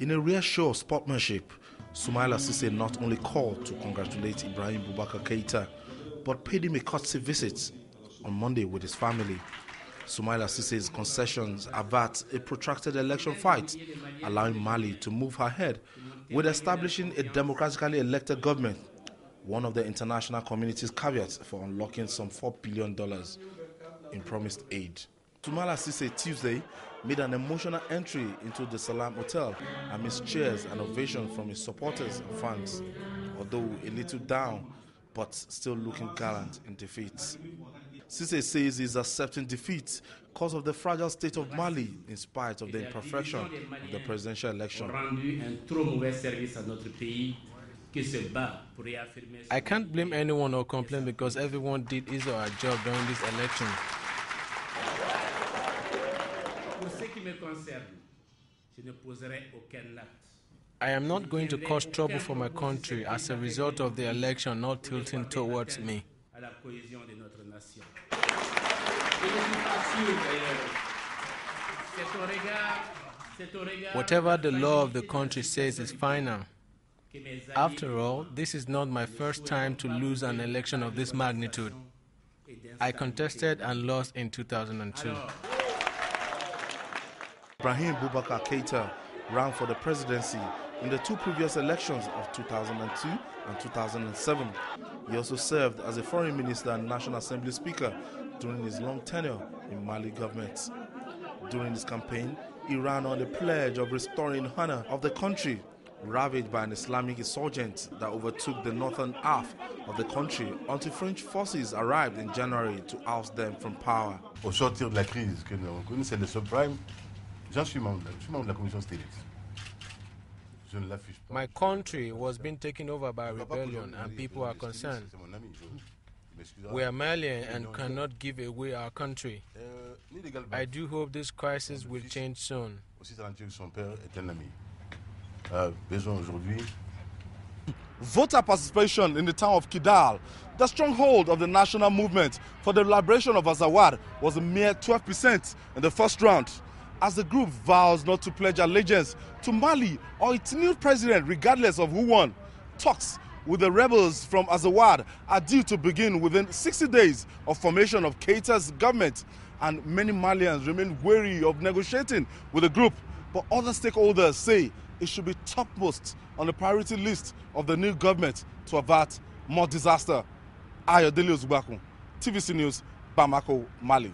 In a rare show of sportsmanship, Soumaila Cissé not only called to congratulate Ibrahim Boubacar Keita, but paid him a courtesy visit on Monday with his family. Soumaila Cissé's concessions avert a protracted election fight, allowing Mali to move ahead with establishing a democratically elected government, one of the international community's caveats for unlocking some $4 billion in promised aid. Soumaila Cissé Tuesday made an emotional entry into the Salam Hotel amidst cheers and ovation from his supporters and fans, although a little down, but still looking gallant in defeat. Cissé says he's accepting defeat because of the fragile state of Mali in spite of the imperfection of the presidential election. I can't blame anyone or complain because everyone did his or her job during this election. I am not going to cause trouble for my country as a result of the election not tilting towards me. Whatever the law of the country says is final. After all, this is not my first time to lose an election of this magnitude. I contested and lost in 2002. Ibrahim Boubacar Keita ran for the presidency in the two previous elections of 2002 and 2007. He also served as a foreign minister and National Assembly speaker during his long tenure in Mali government. During his campaign, he ran on the pledge of restoring honor of the country ravaged by an Islamic insurgent that overtook the northern half of the country until French forces arrived in January to oust them from power. Au sortir de la crise que nous avons c'est le subprime, j'en suis membre, je suis membre de la commission Stélix. Je ne l'affiche pas. My country was being taken over by rebellion and people are concerned. C'est mon ami. Je m'excusera. We are Malian and cannot give away our country. Euh, I do hope this crisis will change soon. aussi talentueux que son père est un ami. Euh, besoin aujourd'hui Voter participation in the town of Kidal, the stronghold of the national movement for the liberation of Azawad, was a mere 12% in the first round. As the group vows not to pledge allegiance to Mali or its new president, regardless of who won, talks with the rebels from Azawad are due to begin within 60 days of formation of Keita's government, and many Malians remain wary of negotiating with the group. But other stakeholders say it should be topmost on the priority list of the new government to avert more disaster. Ayodele Ozubakun, TVC News, Bamako, Mali.